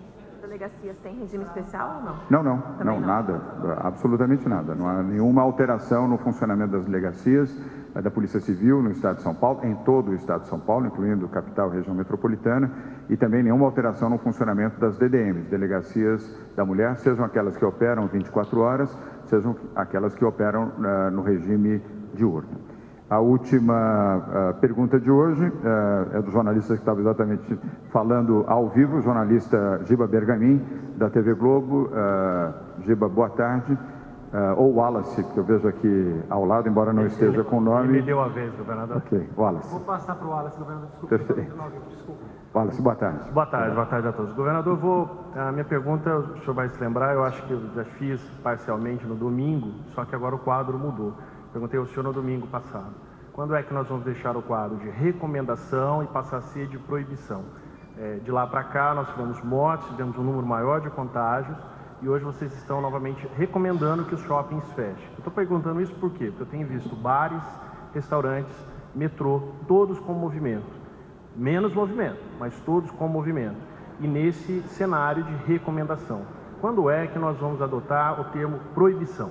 delegacias têm regime especial ou não? Não, não, não, não, nada, absolutamente nada. Não há nenhuma alteração no funcionamento das delegacias da Polícia Civil no Estado de São Paulo, em todo o Estado de São Paulo, incluindo capital região metropolitana, e também nenhuma alteração no funcionamento das DDMs, Delegacias da Mulher, sejam aquelas que operam 24 horas, sejam aquelas que operam uh, no regime diurno. A última uh, pergunta de hoje uh, é do jornalista que estava exatamente falando ao vivo, o jornalista Giba Bergamin, da TV Globo. Giba, boa tarde. Uh, ou Wallace, que eu vejo aqui ao lado, embora não esteja com o nome. Ele me deu a vez, governador. Ok, Wallace. Vou passar para o Wallace, governador. Desculpa. Perfeito. Wallace, boa tarde. Boa tarde, boa tarde a todos. Governador, vou. A minha pergunta, o senhor vai se lembrar, eu acho que eu já fiz parcialmente no domingo, só que agora o quadro mudou. Perguntei ao senhor no domingo passado. Quando é que nós vamos deixar o quadro de recomendação e passar a ser de proibição? É, de lá para cá, nós tivemos mortes, tivemos um número maior de contágios e hoje vocês estão novamente recomendando que os shoppings fechem. Eu estou perguntando isso por quê? Porque eu tenho visto bares, restaurantes, metrô, todos com movimento. Menos movimento, mas todos com movimento. E nesse cenário de recomendação. Quando é que nós vamos adotar o termo proibição?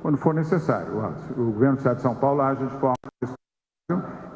Quando for necessário. O governo do Estado de São Paulo age de forma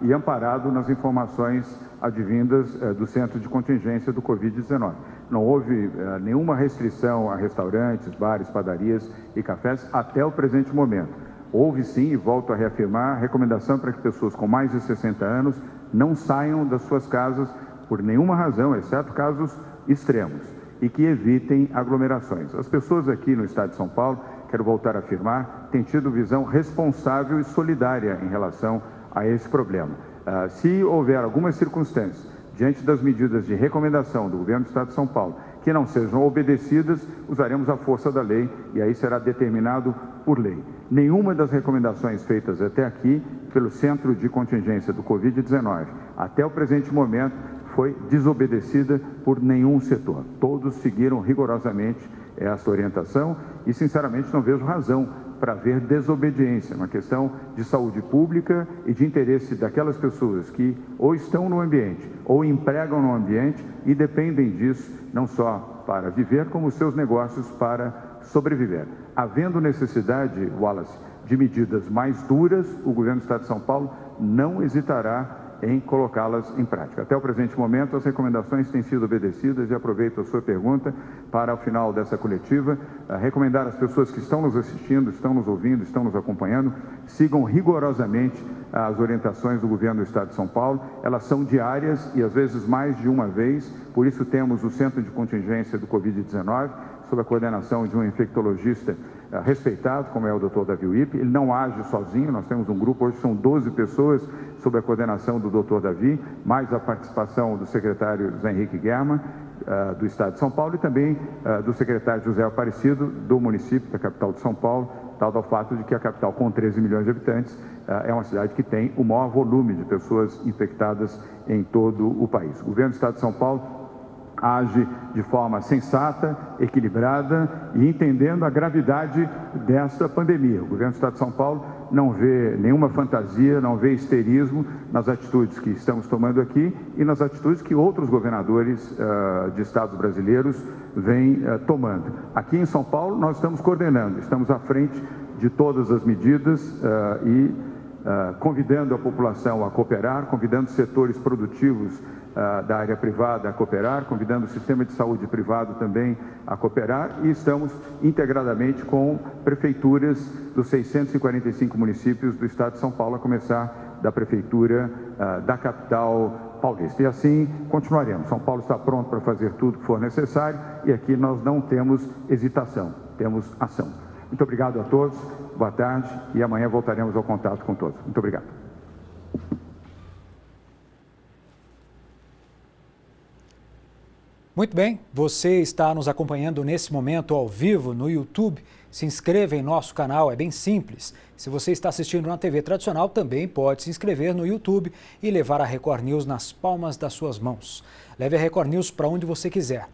e amparado nas informações advindas eh, do Centro de Contingência do Covid-19. Não houve eh, nenhuma restrição a restaurantes, bares, padarias e cafés até o presente momento. Houve sim, e volto a reafirmar, recomendação para que pessoas com mais de 60 anos não saiam das suas casas por nenhuma razão, exceto casos extremos, e que evitem aglomerações. As pessoas aqui no estado de São Paulo, quero voltar a afirmar, têm tido visão responsável e solidária em relação a esse problema. Uh, se houver algumas circunstâncias diante das medidas de recomendação do governo do Estado de São Paulo que não sejam obedecidas, usaremos a força da lei e aí será determinado por lei. Nenhuma das recomendações feitas até aqui pelo Centro de Contingência do Covid-19 até o presente momento foi desobedecida por nenhum setor. Todos seguiram rigorosamente essa orientação e, sinceramente, não vejo razão para haver desobediência, uma questão de saúde pública e de interesse daquelas pessoas que ou estão no ambiente ou empregam no ambiente e dependem disso não só para viver, como seus negócios para sobreviver. Havendo necessidade, Wallace, de medidas mais duras, o governo do Estado de São Paulo não hesitará em colocá-las em prática. Até o presente momento, as recomendações têm sido obedecidas e aproveito a sua pergunta para, ao final dessa coletiva, eh, recomendar às pessoas que estão nos assistindo, estão nos ouvindo, estão nos acompanhando, sigam rigorosamente as orientações do governo do Estado de São Paulo. Elas são diárias e às vezes mais de uma vez, por isso temos o Centro de Contingência do Covid-19, sob a coordenação de um infectologista respeitado, como é o Dr. Davi Wip. Ele não age sozinho, nós temos um grupo, hoje são 12 pessoas, sob a coordenação do Dr. Davi, mais a participação do secretário Zé Henrique Guerma, uh, do Estado de São Paulo, e também uh, do secretário José Aparecido, do município, da capital de São Paulo, tal do fato de que a capital, com 13 milhões de habitantes, é uma cidade que tem o maior volume de pessoas infectadas em todo o país. O governo do Estado de São Paulo age de forma sensata, equilibrada e entendendo a gravidade dessa pandemia. O governo do Estado de São Paulo não vê nenhuma fantasia, não vê histerismo nas atitudes que estamos tomando aqui e nas atitudes que outros governadores uh, de estados brasileiros vêm uh, tomando. Aqui em São Paulo, nós estamos coordenando, estamos à frente de todas as medidas uh, e convidando a população a cooperar, convidando setores produtivos da área privada a cooperar, convidando o sistema de saúde privado também a cooperar e estamos integradamente com prefeituras dos 645 municípios do estado de São Paulo, a começar da prefeitura da capital paulista. E assim continuaremos. São Paulo está pronto para fazer tudo que for necessário e aqui nós não temos hesitação, temos ação. Muito obrigado a todos, boa tarde e amanhã voltaremos ao contato com todos. Muito obrigado. Muito bem, você está nos acompanhando nesse momento ao vivo no YouTube. Se inscreva em nosso canal, é bem simples. Se você está assistindo na TV tradicional, também pode se inscrever no YouTube e levar a Record News nas palmas das suas mãos. Leve a Record News para onde você quiser.